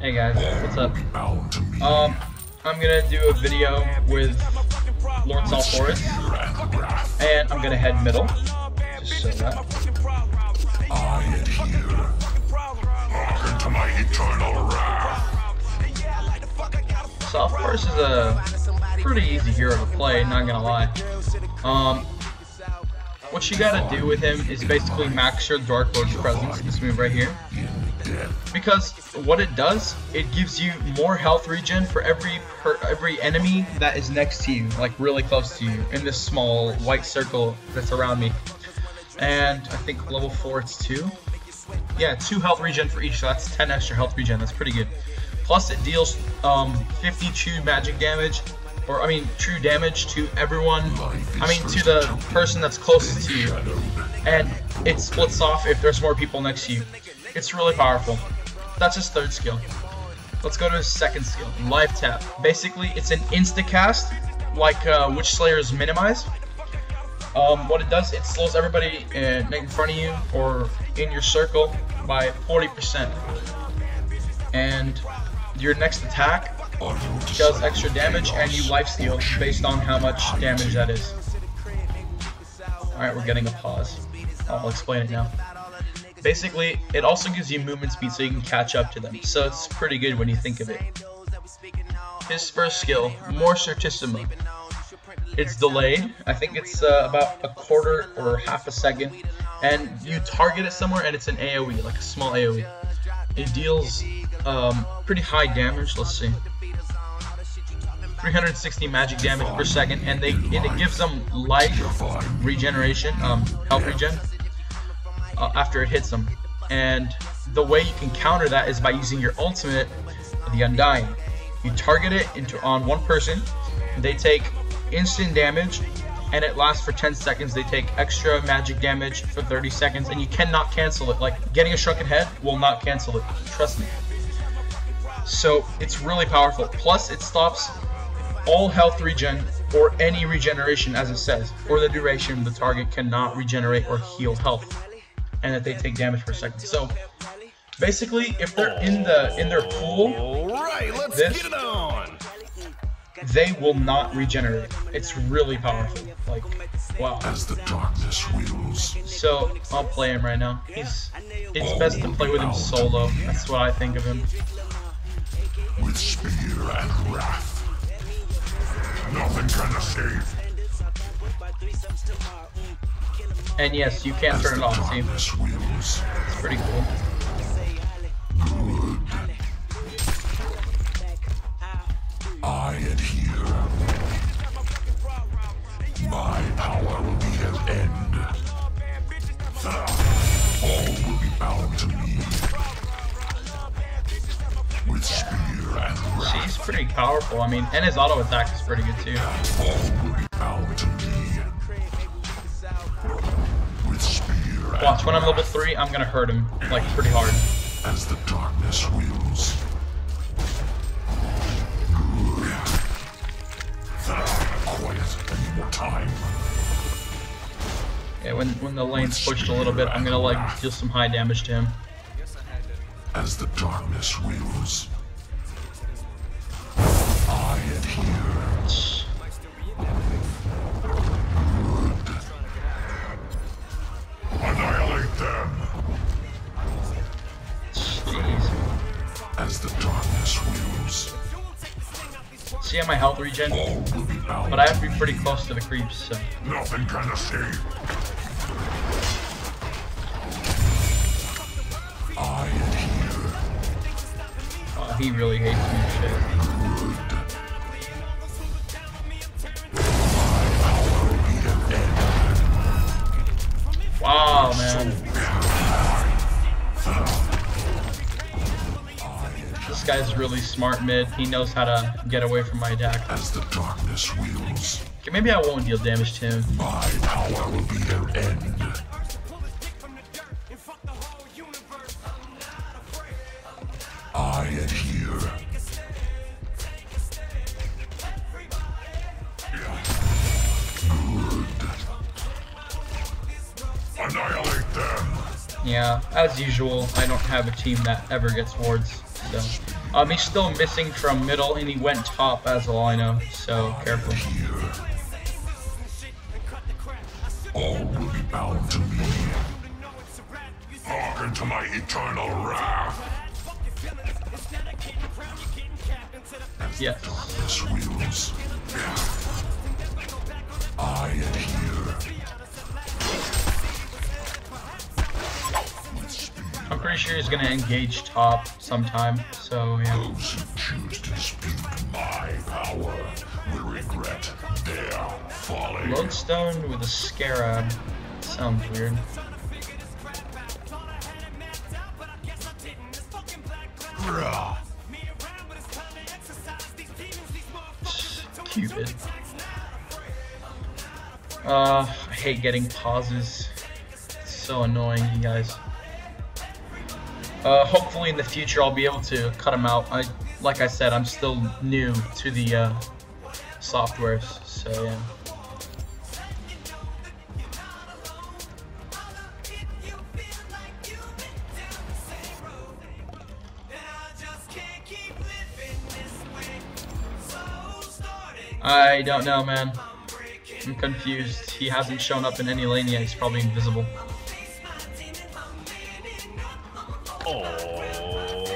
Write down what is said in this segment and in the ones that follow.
Hey guys, what's up? Um, I'm gonna do a video with Lord Salforis, and I'm gonna head middle, just so that. I adhere. Hearken to my eternal wrath. Salforis is a pretty easy hero to play, not gonna lie. Um, what you gotta do with him is basically max your Dark Lord's presence, this move right here. Because what it does, it gives you more health regen for every per, every enemy that is next to you, like really close to you, in this small white circle that's around me. And I think level 4 it's 2. Yeah, 2 health regen for each, so that's 10 extra health regen, that's pretty good. Plus it deals um, 50 true magic damage, or I mean true damage to everyone, I mean to the person that's closest to you. And it splits off if there's more people next to you. It's really powerful. That's his third skill. Let's go to his second skill, Life Tap. Basically, it's an insta-cast, like uh, Witch Slayer's Minimize. Um, what it does, it slows everybody in, in front of you or in your circle by 40%. And your next attack does extra damage and you life steal based on how much damage that is. Alright, we're getting a pause. I'll explain it now. Basically, it also gives you movement speed so you can catch up to them, so it's pretty good when you think of it. His first skill, Mors Certissima. It's delayed, I think it's uh, about a quarter or half a second, and you target it somewhere and it's an AoE, like a small AoE. It deals um, pretty high damage, let's see. 360 magic damage per second, and they and it gives them life regeneration, um, health regen, uh, after it hits them. And the way you can counter that is by using your ultimate, the Undying. You target it into on one person, they take instant damage, and it lasts for 10 seconds. They take extra magic damage for 30 seconds, and you cannot cancel it. Like getting a shrunken head will not cancel it. Trust me. So it's really powerful. Plus, it stops all health regen or any regeneration, as it says, for the duration the target cannot regenerate or heal health and that they take damage per second. So basically, if they're in the in their pool, Alright, let's This- get it on. they will not regenerate. It's really powerful. Like, wow. As the darkness wheels, So I'll play him right now. He's it's best to play with him solo. That's what I think of him. with spear and wrath. Nothing can escape. And yes, you can't turn it off. See, it's pretty cool. I adhere. My power will be an end. All will be bound to me. With spear and wrath, She's pretty powerful. I mean, and his auto attack is pretty good too. all will be bound to me. Watch when I'm level three, I'm gonna hurt him like pretty hard. as the darkness wheels. Quiet, any more time. Yeah, when when the lane's pushed a little bit, I'm gonna like deal some high damage to him. As the darkness wheels. I adhere. See how my health regen? All will be bound. But I have to be pretty close to the creeps, so. Nothing can escape. I adhere. Oh, he really hates me shit. Wow, man. Guy's really smart mid. He knows how to get away from my attack. As the darkness wheels, Okay, maybe I won't deal damage to him. my power will be an end. I adhere. Good. Annihilate them. Yeah, as usual, I don't have a team that ever gets wards. So, um, he's still missing from middle, and he went top as all I know. So careful. Here. All will be bound to me. Hearken to my eternal wrath. Yes. I. I'm pretty sure he's gonna engage top sometime. So yeah. Those who choose to dispute my power will regret their folly. Lodestone with a scarab. Sounds weird. Rah. Cupid. Uh, I hate getting pauses. It's so annoying, you guys. Uh, hopefully in the future I'll be able to cut them out. I, like I said, I'm still new to the uh, softwares, so yeah. I don't know, man. I'm confused. He hasn't shown up in any lane yet. He's probably invisible.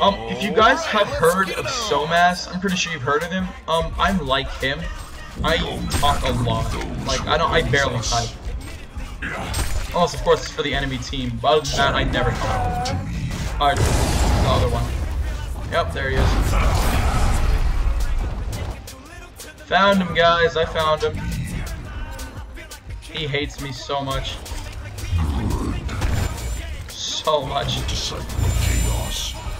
Um, if you guys have heard of Somas, I'm pretty sure you've heard of him. Um, I'm like him. I talk a lot. Like, I don't, I barely type. Unless, of course, it's for the enemy team. But other than that, I never talk. Alright, the other one. Yep, there he is. Found him, guys. I found him. He hates me so much. So much.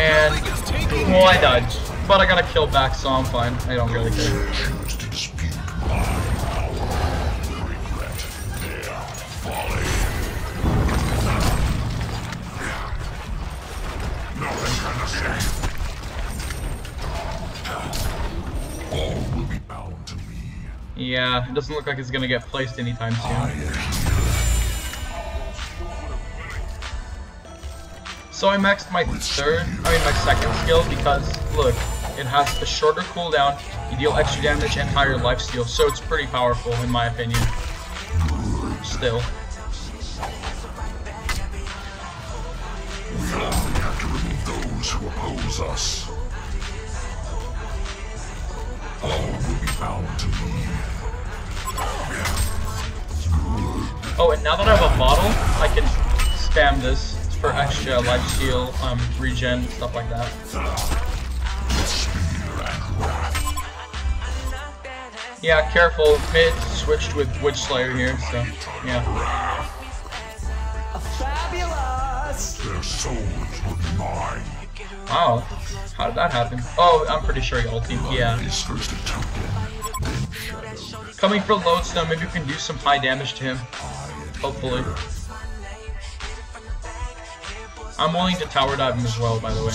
And, well, I died. But I got a kill back, so I'm fine. I don't really care. Yeah, it doesn't look like it's gonna get placed anytime soon. So I maxed my third, I mean my second skill because, look, it has a shorter cooldown, you deal extra damage and higher lifesteal, so it's pretty powerful in my opinion. Still. We only have to remove those who oppose us. All will be bound to me. Oh, and now that I have a bottle, I can spam this for extra lifesteal, um, regen, stuff like that. With spear and wrath. Yeah, careful, mid switched with Witch Slayer here, so, yeah. Their souls will be mine. Wow, how did that happen? Oh, I'm pretty sure he ulted, yeah. Is first a token, then shadow. Coming for Lodestone, maybe we can do some high damage to him. Hopefully. I'm willing to tower dive him as well, by the way.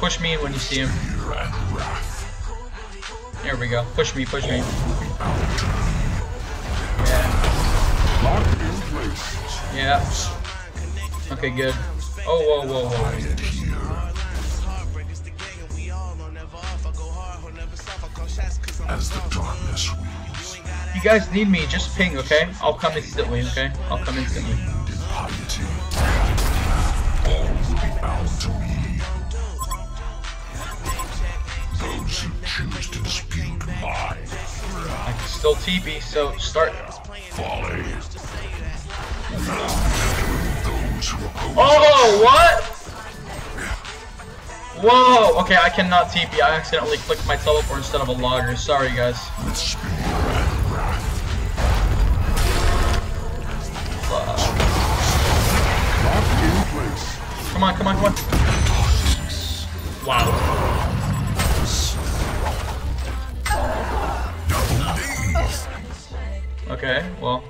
Push me when you see him. Fear and wrath. There we go. Push me, push me. Will be bound to me. Yeah. Yeah. Okay, good. Oh, whoa, whoa, whoa. As the darkness You guys need me, just ping, okay? I'll come instantly, okay? I'll come instantly. TP, so start. Oh, what? Whoa, okay, I cannot TP. I accidentally clicked my teleport instead of a logger. Sorry, guys.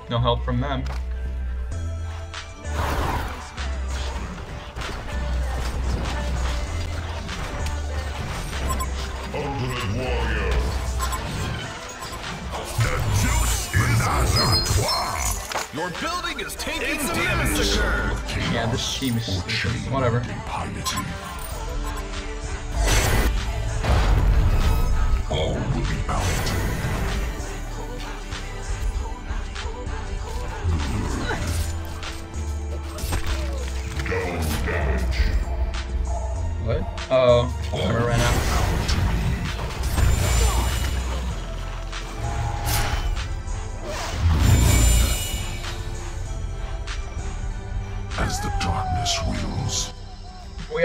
No help from them. Ultimate Warrior. The juice is à toi. Your building is taking damage. Yeah, this team is. Whatever.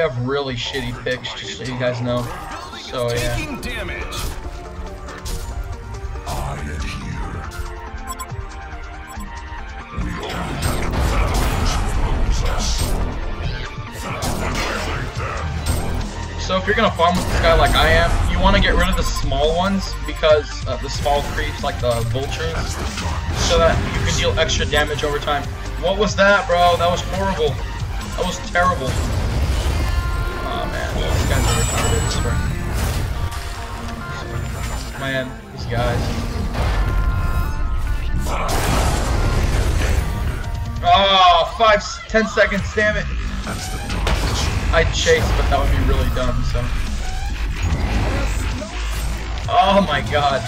Have really shitty picks, just so you guys know. So yeah. Taking damage. I adhere. We all have battles us. So if you're gonna farm with this guy like I am, you want to get rid of the small ones because uh, the small creeps like the vultures, As the darkness so that you can deal extra damage over time. What was that, bro? That was horrible. That was terrible. Man, these guys are retarded. I swear. Man, these guys. Oh, five, ten seconds, damn it. I'd chase, but that would be really dumb, so. Oh my god.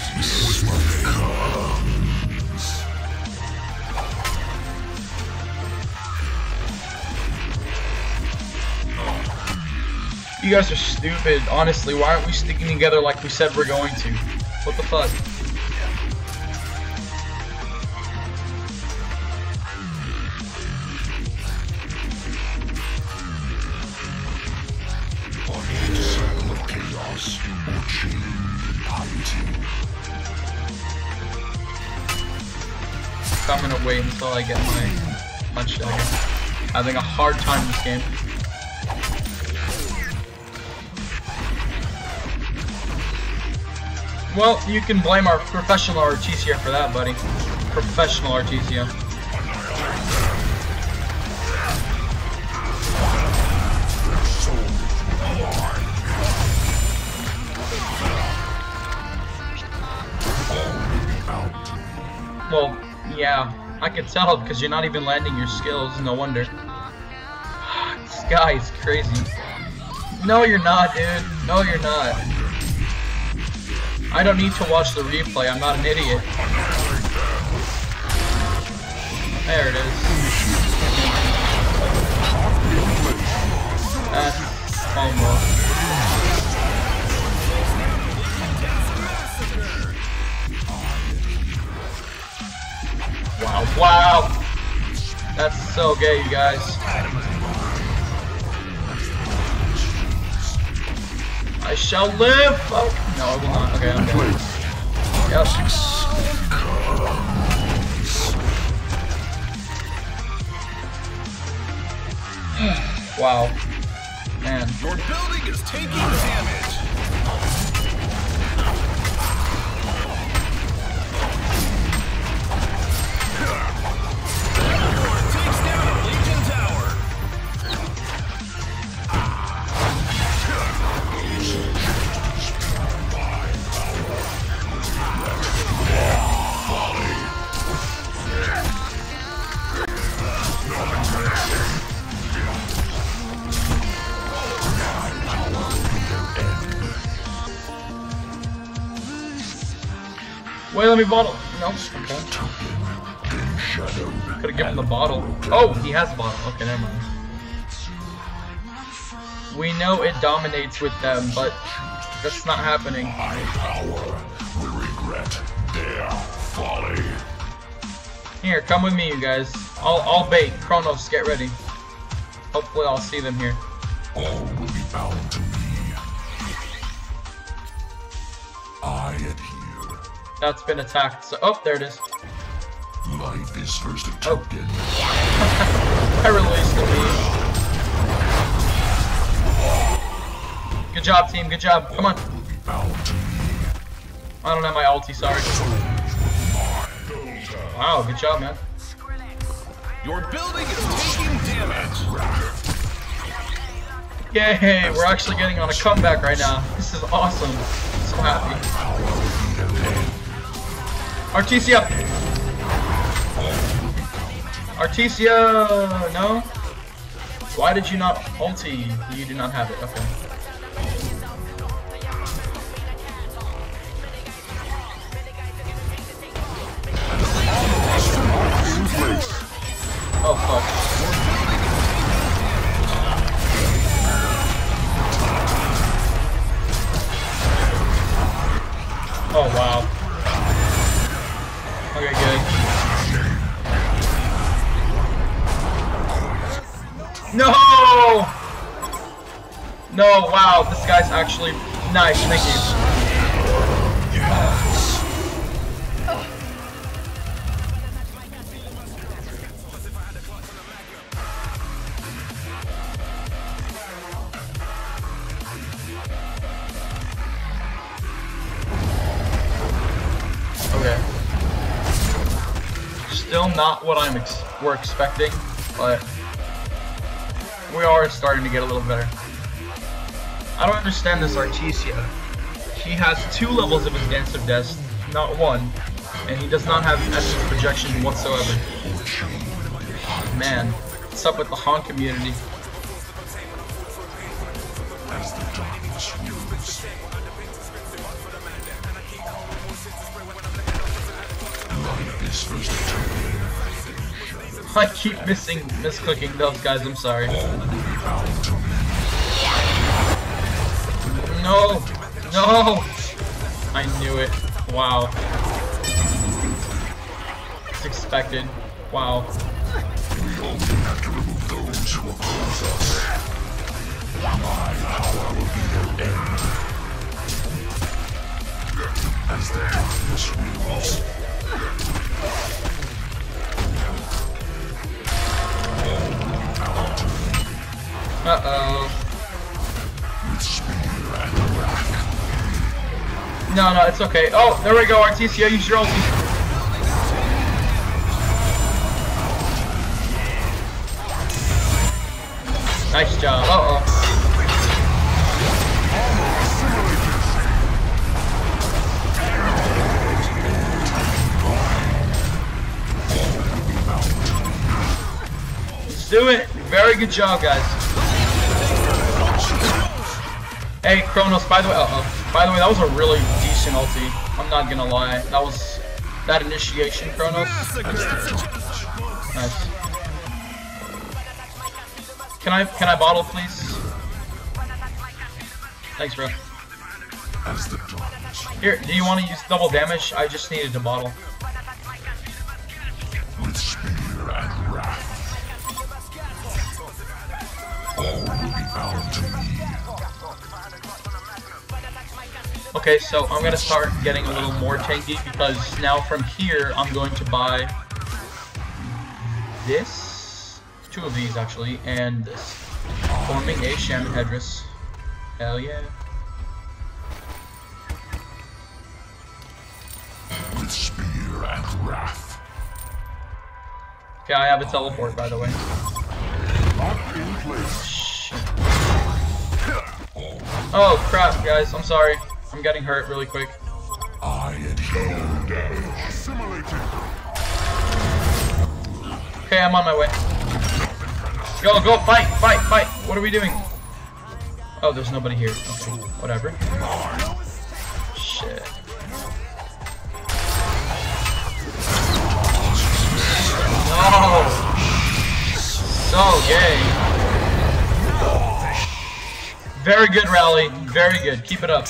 You guys are stupid. Honestly, why aren't we sticking together like we said we're going to? What the fuck? I'm gonna wait until I get my punch dagger. Having a hard time this game. Well, you can blame our professional Artesia for that, buddy. Professional Artesia. Well, yeah, I could tell because you're not even landing your skills. No wonder. this guy is crazy. No, you're not, dude. No, you're not. I don't need to watch the replay. I'm not an idiot. There it is. Ah, Almost. Wow, wow! That's so gay, you guys. I shall live! Oh, no, I will not. Okay, I'm dead. Yep. wow. Man. Your building is taking damage. Let me bottle. No. Okay. Could have given the bottle. Oh, he has a bottle. Okay, never mind. We know it dominates with them, but that's not happening. My power will regret their folly. Here, come with me, you guys. I'll, I'll bait. Kronos, get ready. Hopefully I'll see them here. All will be bound to me. I adhere. That's been attacked. So, oh, there it is. Life is first oh. attempted. I released the beam. Good job, team. Good job. Come on. I don't have my ulti, sorry. Wow, good job, man. Your building is taking damage. Yay, we're actually getting on a comeback right now. This is awesome. So happy. Artesia! Artesia! No? Why did you not ulti? You do not have it. Okay. Oh fuck. Oh wow. No! No, wow, this guy's actually nice, thank you. Okay. Still not what I'm ex we're expecting, but we are starting to get a little better. I don't understand this Artesia. He has two levels of extensive death, not one, and he does not have essence projection whatsoever. Man, what's up with the HoN community? Light is. I keep missing misclicking those guys, I'm sorry. No! No! I knew it. Wow. It's expected. Wow. Only have to Uh-oh. No, no, it's okay. Oh, there we go, Artesia, use your ulti. Nice job. Uh-oh. Let's do it. Very good job, guys. Hey, Kronos, by the way, uh. By the way, that was a really decent ulti. I'm not gonna lie. That was that initiation, Kronos. Nice. Can I can I bottle, please? Thanks, bro. As the darkness Here, do you want to use double damage? I just needed to bottle. Okay, so I'm gonna start getting a little more tanky because now from here I'm going to buy this, two of these actually, and this, forming a Shaman Headdress. Hell yeah. With spear and wrath. Okay, I have a teleport by the way. Locked in place. Shit. Oh crap, guys, I'm sorry. I'm getting hurt really quick. I. Assimilated. Okay, I'm on my way. Go, go, fight, fight, fight. What are we doing? Oh, there's nobody here. Okay, whatever. Shit. No! So gay. Very good rally. Very good. Keep it up.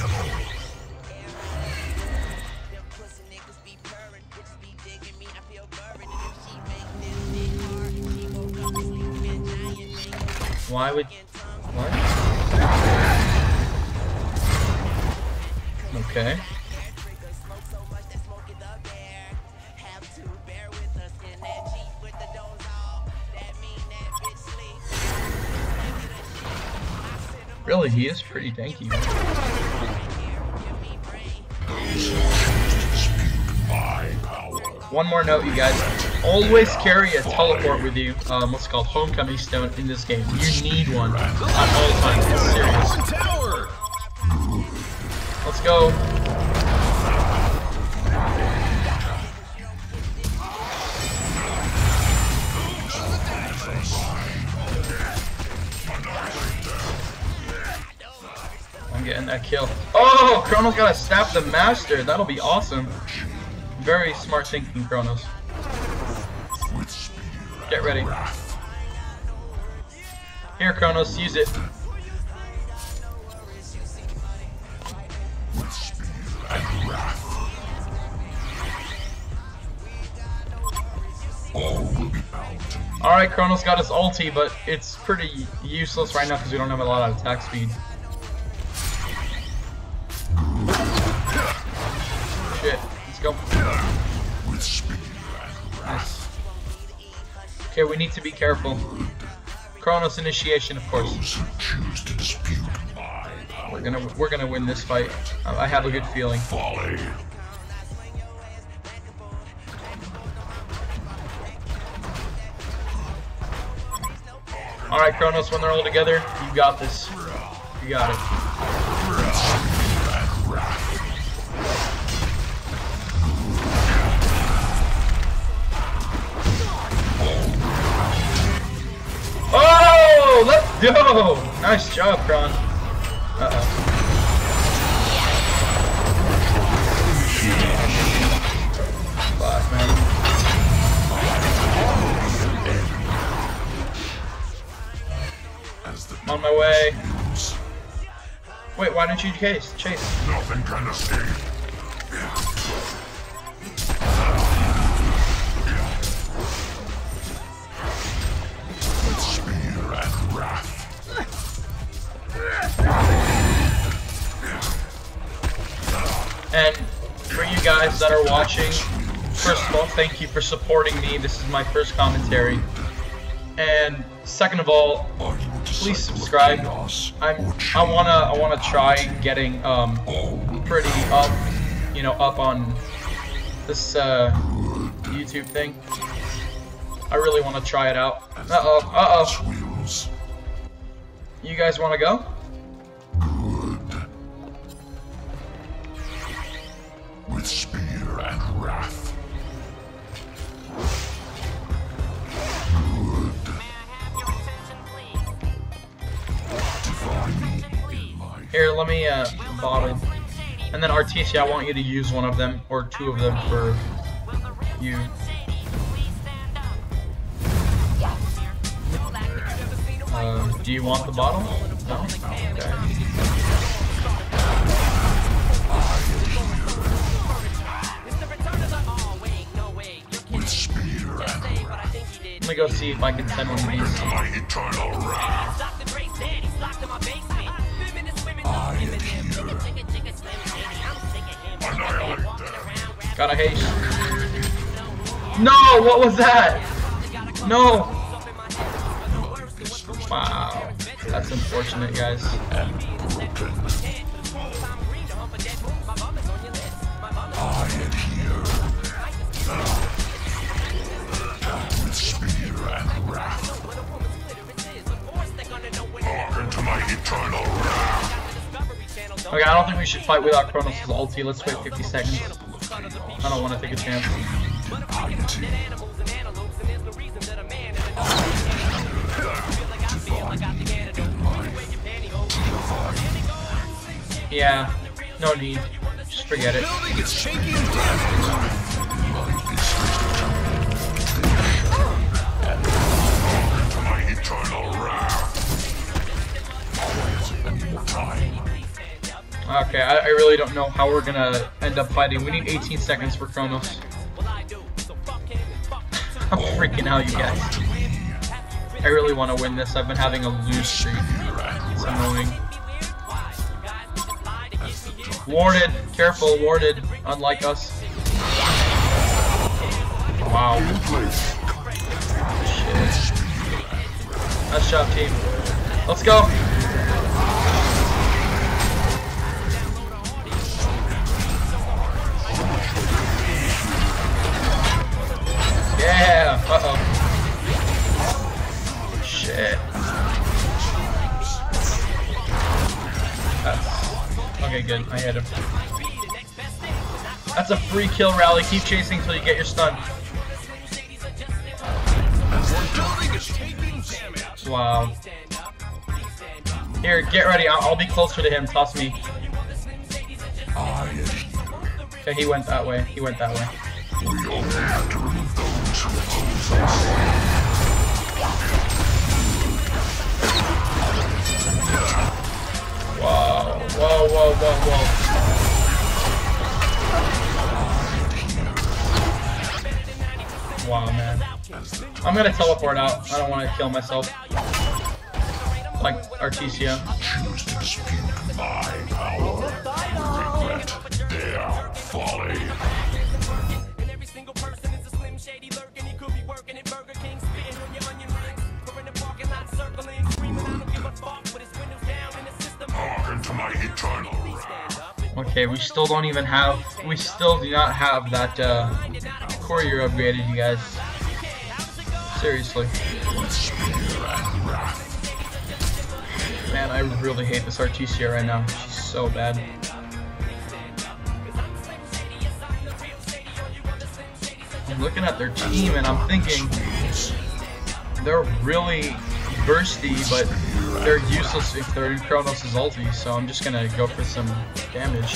Why would... What? Okay. Really, he is pretty tanky. One more note, you guys. Always carry a teleport with you. Um, what's called? Homecoming Stone in this game. You need one at all times. It's serious. Let's go. I'm getting that kill. Oh, Kronos gotta snap the master. That'll be awesome. Very smart thinking, Kronos. Get ready. Here, Kronos, use it. Alright, Kronos got his ulti, but it's pretty useless right now because we don't have a lot of attack speed. Shit, go. With wrath. Nice. Okay, we need to be careful. Kronos initiation, of course. We're gonna we're gonna win this fight. I have a good feeling. Folly. Alright, Kronos, when they're all together, you got this. You got it. Oh! Nice job, Kron. Uh-oh. On my way. Wait, why don't you chase? Chase. Nothing can escape. First of all, thank you for supporting me. This is my first commentary. And second of all, please subscribe. I'm I wanna I wanna try getting um pretty up, you know, up on this uh YouTube thing. I really want to try it out. Uh oh, uh oh. You guys want to go? Here, let me uh bottle. And then Artesia, I want you to use one of them or two of them for you. Uh, do you want the bottle? No? Okay. Let me go see if I can send one of these. Annihilate them. Got a haste. No, what was that? No. Wow. That's unfortunate, guys. Okay, I don't think we should fight without Kronos' ulti. Let's wait 50 seconds. I don't want to take a chance. Yeah, no need. Just forget it. Eternal wrath. Always more time. Okay, I, I really don't know how we're gonna end up fighting. We need 18 seconds for Kronos. I'm freaking out, you guys. I really want to win this. I've been having a lose streak. It's annoying. Warded, careful, warded, unlike us. Wow. Shit. Nice job, team. Let's go. Okay, good. I hit him. That's a free kill rally. Keep chasing until you get your stun. Wow. Here, get ready. I'll, I'll be closer to him. Toss me. Okay, he went that way. He went that way. Whoa, whoa, whoa, whoa. Wow, man. I'm gonna teleport out. I don't want to kill myself. Like Artesia. Choose to dispute my power. Regret their folly. Okay, we still don't even have. We still do not have that uh, courier upgraded, you guys. Seriously. Man, I really hate this Artesia right now. She's so bad. I'm looking at their team and I'm thinking they're really bursty, but they're useless if they're in Kronos' ulti, so I'm just gonna go for some damage.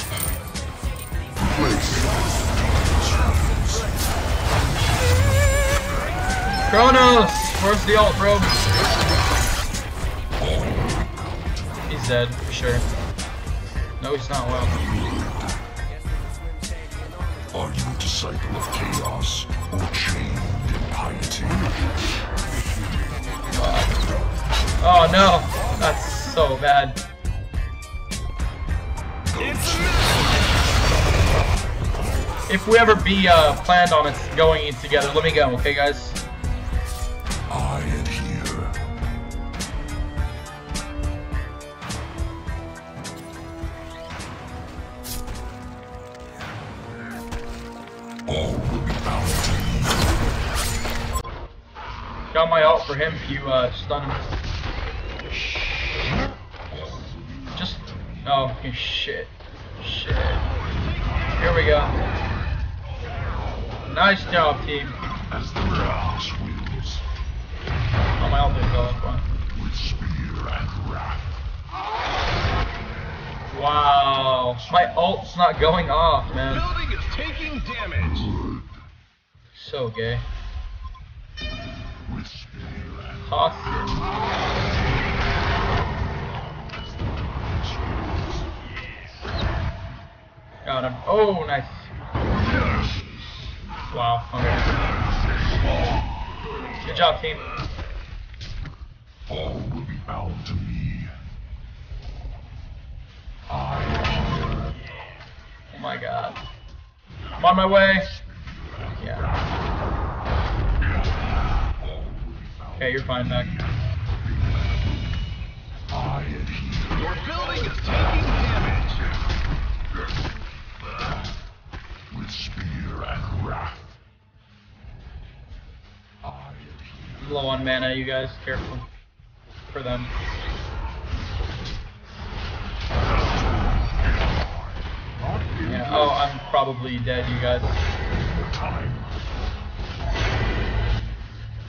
Kronos! Where's the ult, bro? He's dead, for sure. No, he's not well. Are you a disciple of chaos or chained in piety? Oh no! That's so bad. If we ever be uh, planned on us going in together, let me go, okay guys? For him if you uh, stun him. Just. Oh, okay, shit. Shit. Here we go. Nice job, team. As the darkness wills, Oh, my ult didn't go with spear and wrath. Wow. My ult's not going off, man. The Building is taking damage. So gay. With spear and Hostage. Got him. Oh, nice. Wow. Okay. Good job, team. all will be bound to me. I Oh my god. I'm on my way. Okay, you're fine, Mac. Your building is taking damage. With spear and wrath. Low on mana, you guys. Careful. For them. Yeah. Oh, I'm probably dead, you guys.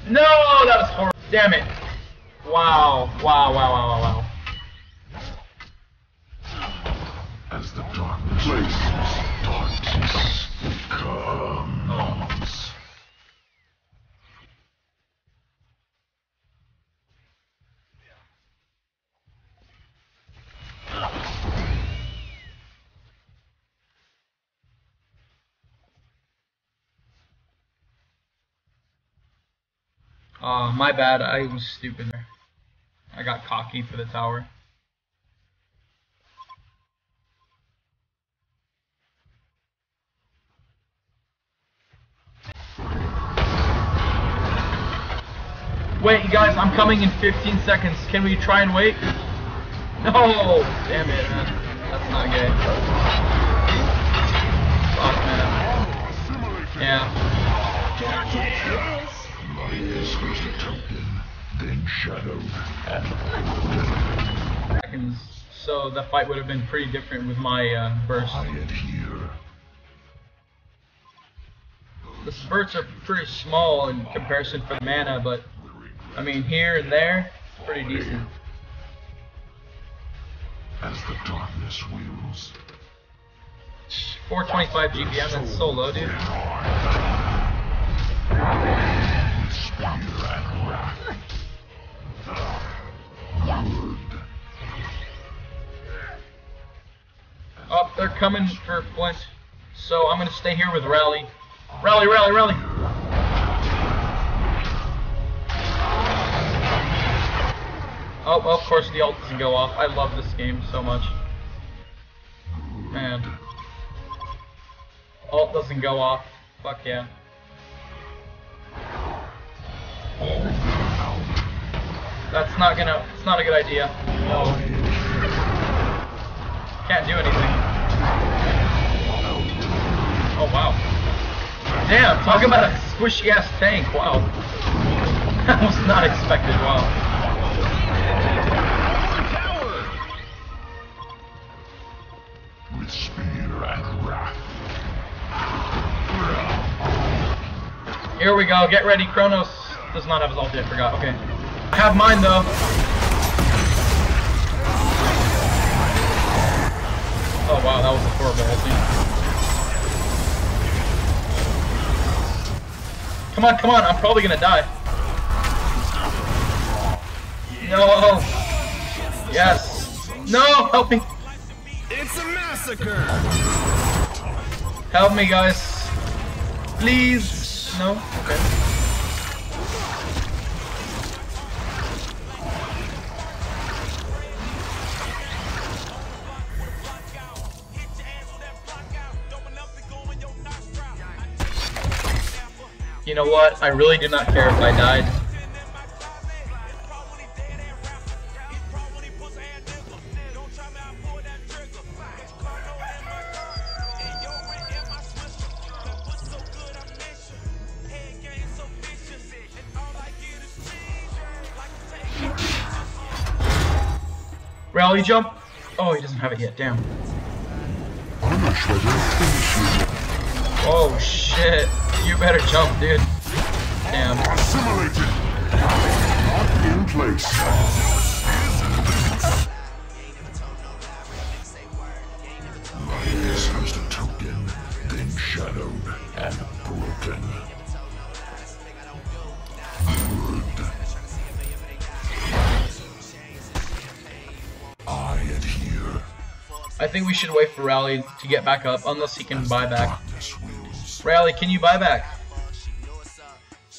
No, that was horrible. Damn it. Wow. Wow, wow, wow, wow, wow. Uh, my bad. I was stupid there. I got cocky for the tower. Wait, you guys, I'm coming in 15 seconds. Can we try and wait? No! Damn it, man. That's not gay. Fuck, man. Yeah. Is first a token, then shadowed and seconds, so the fight would have been pretty different with my uh, burst. I adhere. The spurts are pretty small in comparison for the mana, but I mean here and there, it's pretty decent. As the darkness wills. 425 GPM, that's so low, dude. Good. Oh, they're coming for Flint, so I'm gonna stay here with Rally. Rally, rally, rally! Oh, of course the ult doesn't go off. I love this game so much. Man. Ult doesn't go off. Fuck yeah. That's not gonna, it's not a good idea. No. Can't do anything. Oh wow. Damn, talk about a squishy ass tank, wow. That was not expected, wow. With spear and wrath. Here we go, get ready, Kronos does not have his ulti, I forgot, okay. I have mine though. Oh wow, that was a horrible ulti. Come on, come on, I'm probably gonna die. No! Yes! No! Help me! It's a massacre. Help me, guys. Please. No? Okay. You know what? I really do not care if I died. Rally jump? Oh, he doesn't have it yet, damn. Armor shredder finishes. Oh shit. You better jump, dude. Damn. Assimilated. Locked in place. Rise first a token, then shadowed and broken. Good. I adhere. I think we should wait for Rally to get back up, unless he can buy back. Rally, can you buy back?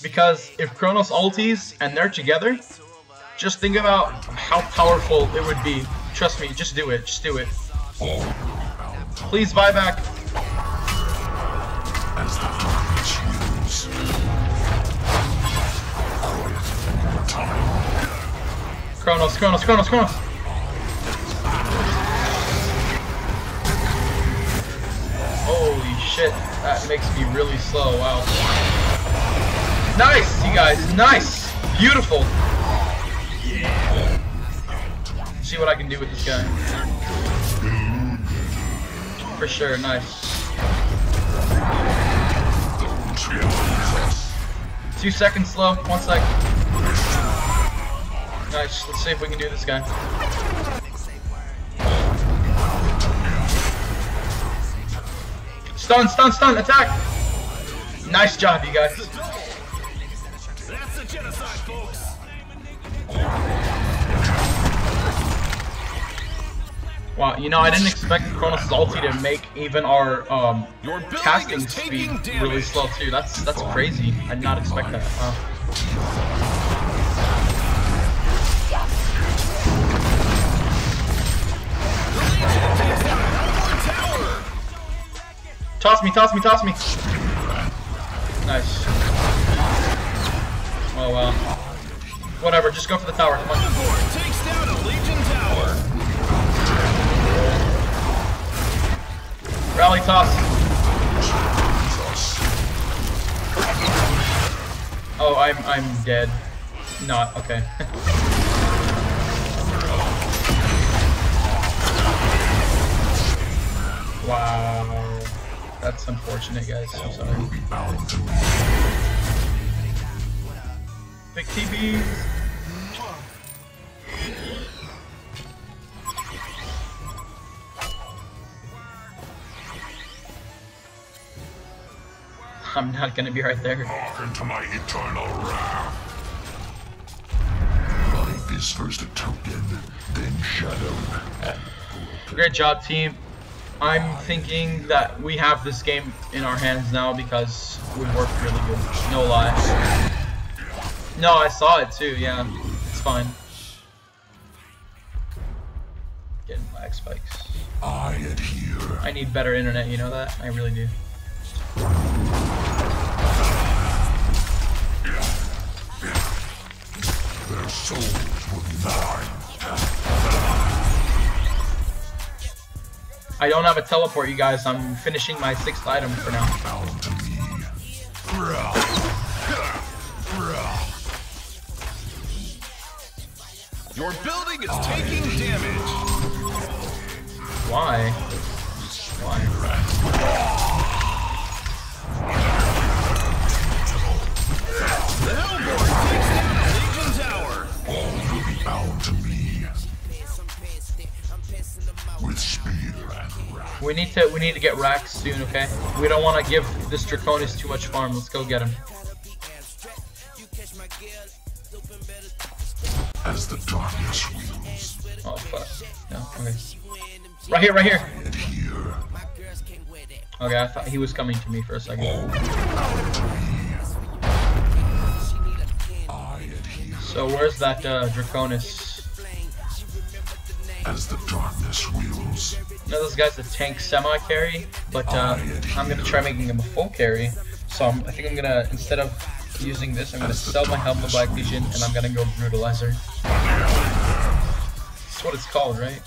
Because if Kronos ulties and they're together, just think about how powerful it would be. Trust me, just do it. Just do it. Please buy back. Kronos, Kronos, Kronos, Kronos. Holy shit, that makes me really slow. Wow. Nice, you guys. Nice. Beautiful. See what I can do with this guy. For sure, nice. Two seconds slow. One sec. Nice. Let's see if we can do this guy. Stun, stun, stun, attack! Nice job, you guys. That's a genocide, folks. Wow, you know, I didn't expect Kronos' ulti to make even our um, casting speed really slow too. That's that's crazy. I did not expect that. Wow. Toss me, toss me, toss me. Nice. Oh wow. Whatever, just go for the tower. Come on. Takes down a Legion tower. Rally toss. Oh, I'm I'm dead. Not okay. wow. That's unfortunate, guys. I'm sorry. Will be bound to me. Big TVs. I'm not gonna be right there. Walk into my eternal wrath. Life is first a token, then shadowed, and Great job, team. I'm thinking that we have this game in our hands now because we worked really good. No lie. No, I saw it too, yeah. It's fine. Getting lag spikes. I adhere. I need better internet, you know that? I really do. Their souls were mine. I don't have a teleport, you guys. I'm finishing my sixth item for now. Bound to me. Your building is taking damage. Why? Why? We need to we need to get Rax soon, okay? We don't want to give this Draconis too much farm. Let's go get him. As the darkness wheels, Oh fuck. No, okay. Right here, right here. Okay, I thought he was coming to me for a second. All will be bound to me. I adhere. So where's that uh, Draconis? As the darkness wheels, Know this guy's a tank semi carry, but uh, I'm gonna try making him a full carry. So I'm, I think I'm gonna instead of using this, I'm gonna sell my helmet of Black Legion and I'm gonna go brutalizer. That's what it's called, right?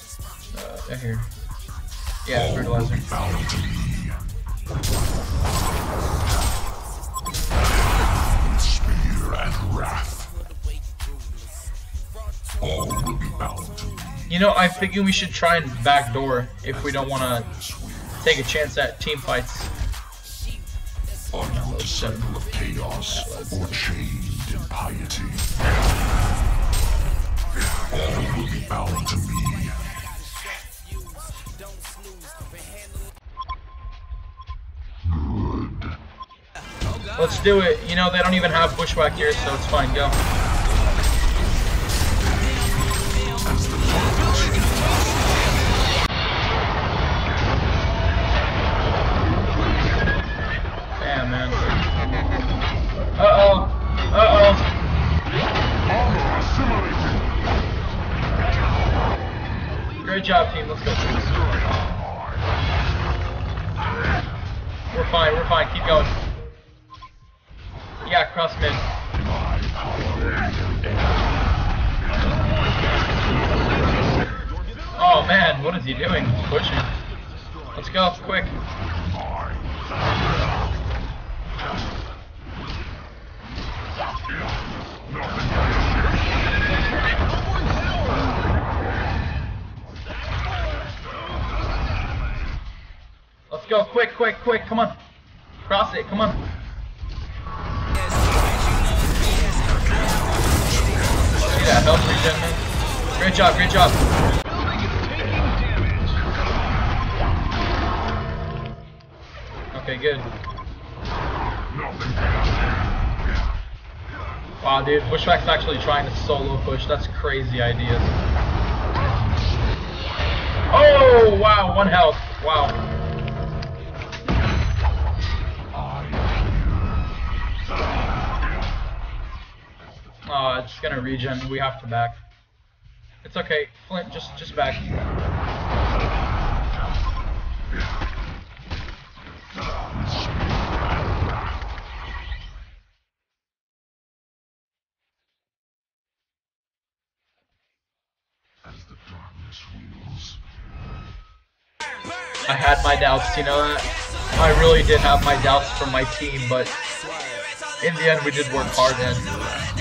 Uh, right here. Yeah, brutalizer. bound to me. With spear and wrath. All will be bound to. You know, I'm thinking we should try and backdoor if we don't want to take a chance at team fights. Are you a disciple of chaos or chained in piety? All will be bound to me. Good. Let's do it. You know, they don't even have bushwhack here, so it's fine. Go. Darkness Damn, quick, come on. Cross it, come on. See that health regen? Great job, great job. Okay, good. Wow, dude, Bushwhack's actually trying to solo push. That's crazy idea. Oh, wow, one health. Wow. Uh, oh, it's gonna regen. We have to back. It's okay. Flint, just just back. I had my doubts, you know that? I really did have my doubts from my team, but in the end we did work hard and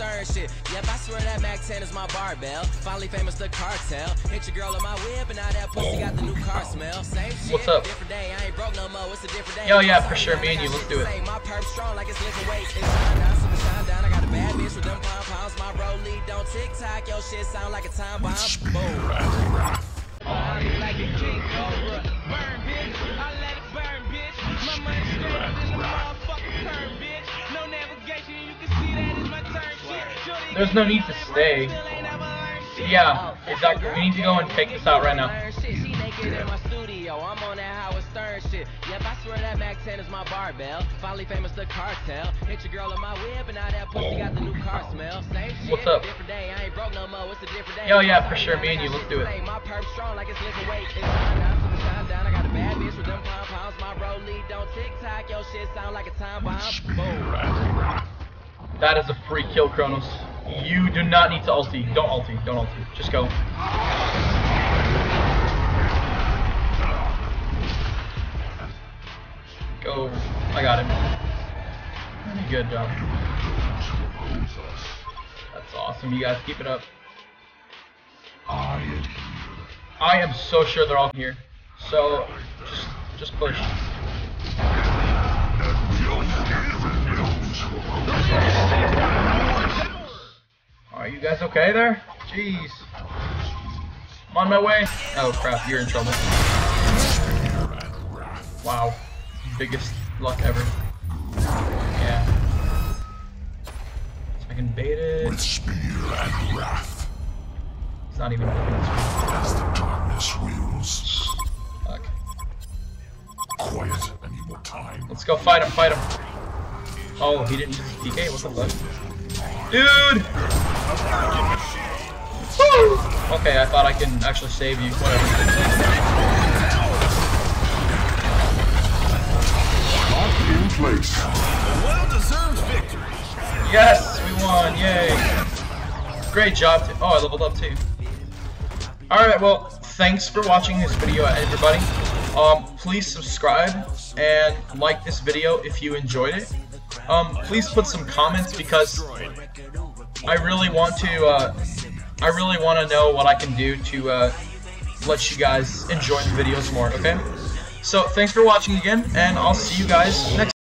Shit. She naked in my studio. I'm on that Howard Stern shit. Yep, I swear that Mac 10 is my barbell. Finally famous the cartel. Hit your girl in my whip, and now that pussy got the new car smell. Same shit, What's up? different day. I ain't broke no more. It's a different day. Yo, yeah, for sure. Me and you, let's do it. My perp strong like it's liquor weight. It's down, super shine down. I got a bad bitch with them pound pounds. My rollie don't tick tock. Yo, shit sound like a time bomb. Boom. Like a king cobra. Burn, There's no need to stay. Yeah, exactly. We need to go and take this out right now. Yep, I swear that Mac 10 is my barbell. Finally famous the cartel. Hit your girl my whip, and now that pussy got the new car smell. Same shit, What's up? different day. I ain't broke no more. A different day. Yeah, for sure. Me and you, let's do it. My perp strong like it's liquor weight. It's down, down. I got a bad bitch with them pound pounds. My don't tick tock. Shit sound like a time bomb. That is a free kill, Kronos. You do not need to ulti. Don't ulti. Don't ulti. Just go. Go. I got him. Good job. That's awesome. You guys keep it up. I am so sure they're all here. So just just push. Are you guys okay there? Jeez. I'm on my way. Oh crap, you're in trouble. Wow. Biggest luck ever. Yeah. So I can bait it. With spear and wrath, It's not even looking this way. as the darkness wills. Fuck. Quiet and more time. Let's go fight him, fight him. Oh, he didn't use PK? What the fuck? Dude! Woo! Okay, I thought I can actually save you. Whatever. Locked in place. Well-deserved victory. Yes, we won! Yay! Great job. T- oh, I leveled up too. Alright, well, thanks for watching this video, everybody. Um, please subscribe and like this video if you enjoyed it. Um, please put some comments because I really want to, uh, I really want to know what I can do to, uh, let you guys enjoy the videos more, okay? So, thanks for watching again, and I'll see you guys next